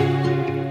Música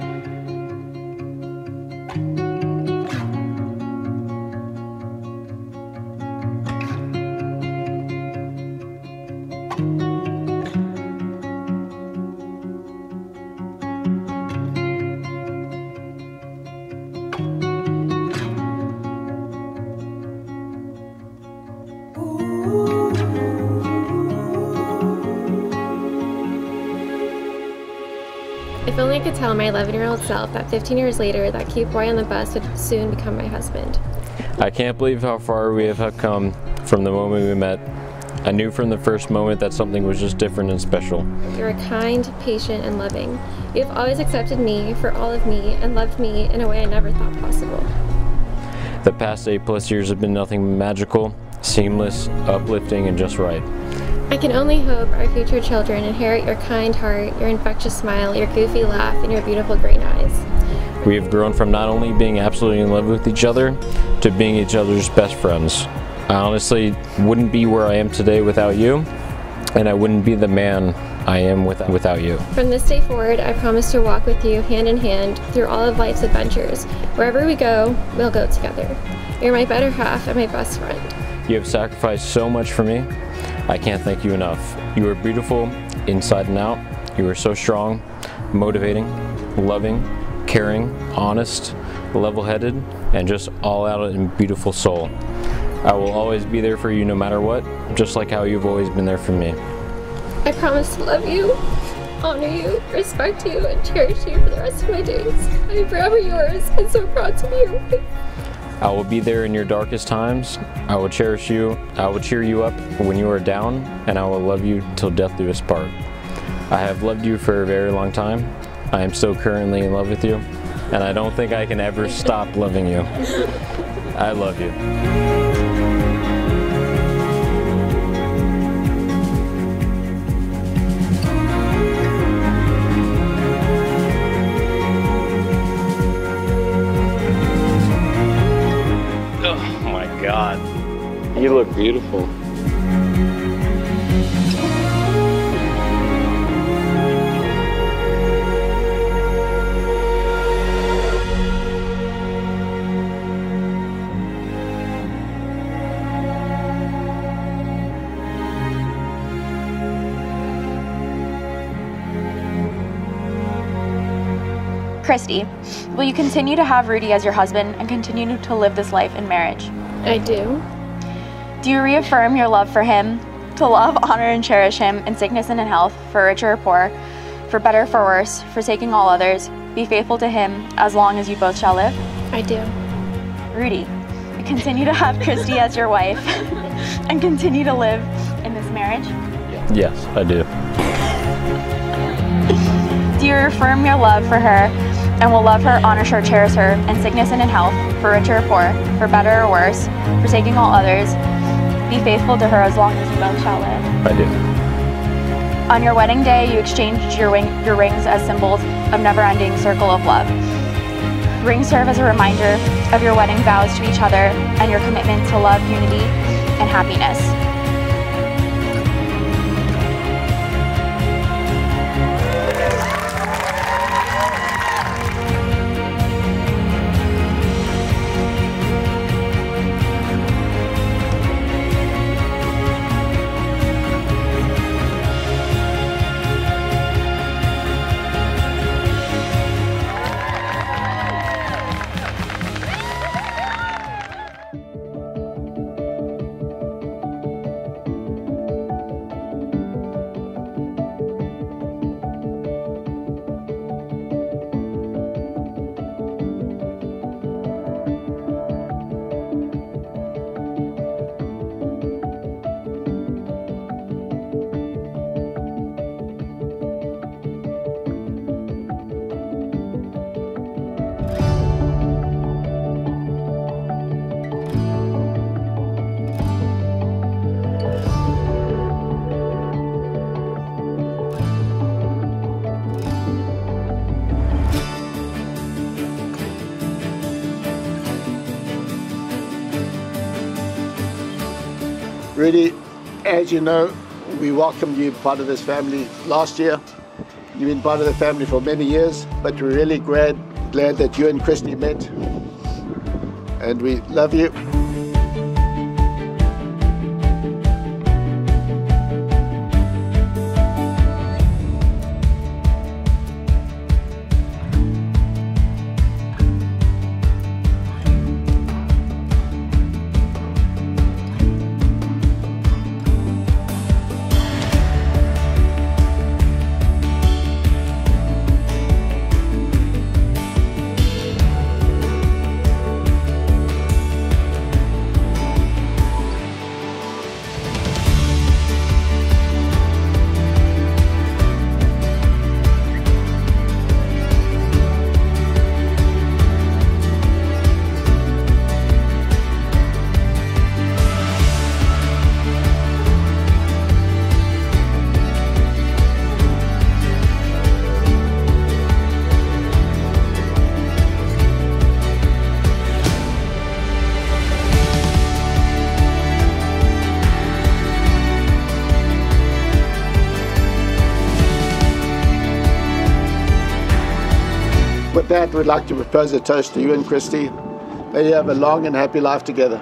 If only I could tell my 11 year old self that 15 years later, that cute boy on the bus would soon become my husband. I can't believe how far we have come from the moment we met. I knew from the first moment that something was just different and special. You're kind, patient, and loving. You have always accepted me for all of me and loved me in a way I never thought possible. The past eight plus years have been nothing magical, seamless, uplifting, and just right. I can only hope our future children inherit your kind heart, your infectious smile, your goofy laugh, and your beautiful green eyes. We have grown from not only being absolutely in love with each other to being each other's best friends. I honestly wouldn't be where I am today without you, and I wouldn't be the man I am with, without you. From this day forward, I promise to walk with you hand in hand through all of life's adventures. Wherever we go, we'll go together. You're my better half and my best friend. You have sacrificed so much for me. I can't thank you enough. You are beautiful inside and out. You are so strong, motivating, loving, caring, honest, level headed, and just all out and beautiful soul. I will always be there for you no matter what, just like how you've always been there for me. I promise to love you, honor you, respect you, and cherish you for the rest of my days. I am forever yours and so proud to be your wife. I will be there in your darkest times. I will cherish you. I will cheer you up when you are down, and I will love you till death do us part. I have loved you for a very long time. I am still currently in love with you, and I don't think I can ever stop loving you. I love you. You look beautiful. Christie, will you continue to have Rudy as your husband and continue to live this life in marriage? I do. Do you reaffirm your love for him, to love, honor, and cherish him in sickness and in health, for richer or poor, for better or for worse, forsaking all others, be faithful to him as long as you both shall live? I do. Rudy, you continue to have Christie as your wife and continue to live in this marriage? Yes, I do. Do you reaffirm your love for her and will love her, honor her, cherish her in sickness and in health, for richer or poor, for better or worse, forsaking all others? Be faithful to her as long as you both shall live. I do. On your wedding day, you exchanged your, ring, your rings as symbols of never-ending circle of love. Rings serve as a reminder of your wedding vows to each other and your commitment to love, unity, and happiness. Yeah. Rudy, as you know, we welcomed you part of this family last year. You've been part of the family for many years, but we're really glad, glad that you and Christie met. And we love you. With that, we'd like to propose a toast to you and Christie. May you have a long and happy life together.